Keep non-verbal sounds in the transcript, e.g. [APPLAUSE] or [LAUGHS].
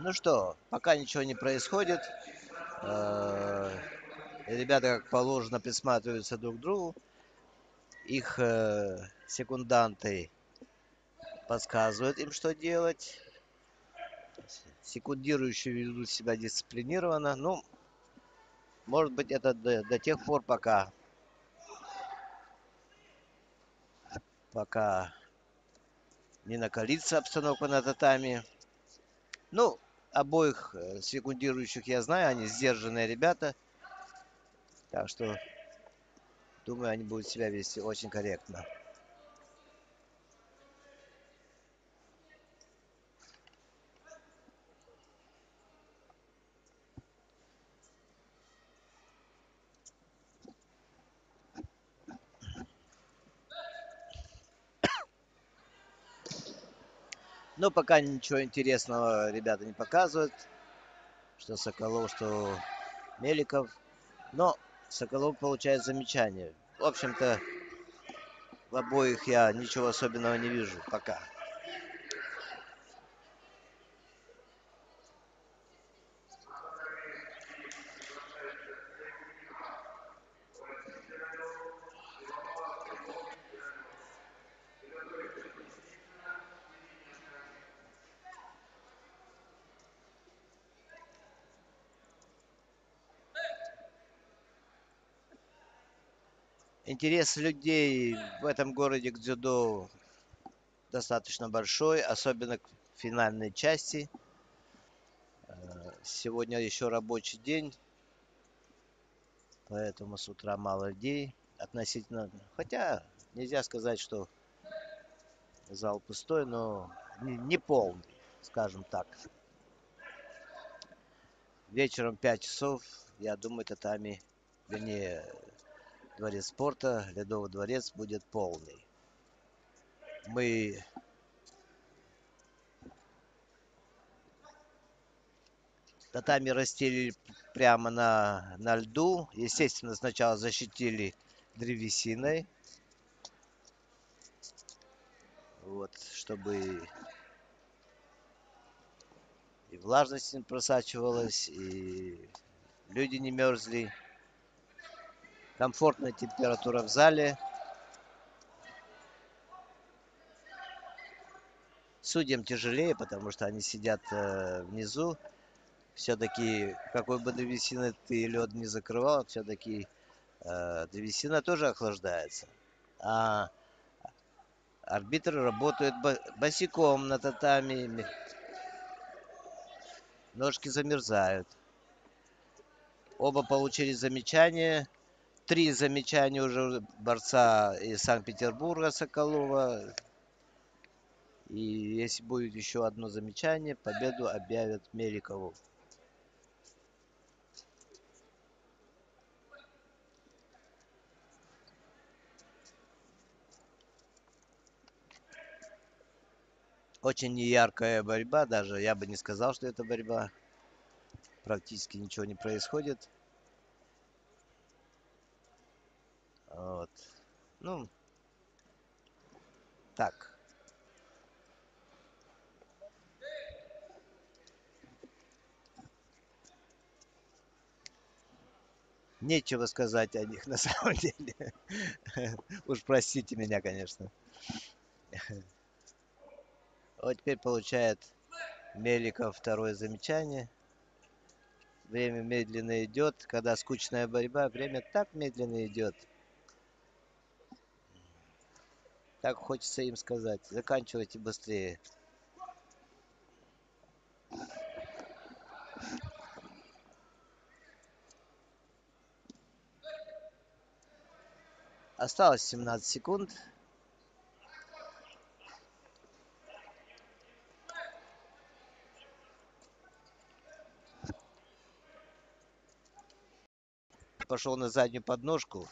Ну что, пока ничего не происходит. Э, ребята, как положено, присматриваются друг к другу. Их э, секунданты подсказывают им, что делать. Секундирующие ведут себя дисциплинированно. Ну, может быть, это до, до тех пор, пока пока не накалится обстановка на татами. Ну, обоих э, секундирующих я знаю, они сдержанные ребята. Так что, думаю, они будут себя вести очень корректно. Но пока ничего интересного ребята не показывают. Что Соколов, что Меликов. Но Соколов получает замечание. В общем-то, в обоих я ничего особенного не вижу пока. Интерес людей в этом городе к дзюдо достаточно большой, особенно к финальной части. Э, сегодня еще рабочий день, поэтому с утра мало людей относительно. Хотя нельзя сказать, что зал пустой, но не полный, скажем так. Вечером 5 часов, я думаю, татами, вернее, дворец спорта, Ледовый дворец будет полный. Мы татами расстелили прямо на, на льду. Естественно, сначала защитили древесиной. Вот, чтобы и влажность не просачивалась, и люди не мерзли комфортная температура в зале. Судьям тяжелее, потому что они сидят э, внизу. Все-таки, какой бы древесины ты лед не закрывал, все-таки э, древесина тоже охлаждается. А арбитры работают босиком на татами. Ножки замерзают. Оба получили замечание три замечания уже борца из Санкт-Петербурга Соколова. И если будет еще одно замечание, победу объявят Меликову. Очень неяркая борьба, даже я бы не сказал, что это борьба. Практически ничего не происходит. Вот. Ну, так. Нечего сказать о них [LAUGHS] на самом деле. Уж простите меня, конечно. Вот теперь получает Меликов второе замечание. Время медленно идет. Когда скучная борьба, время так медленно идет. Так хочется им сказать. Заканчивайте быстрее. Осталось 17 секунд. Пошел на заднюю подножку.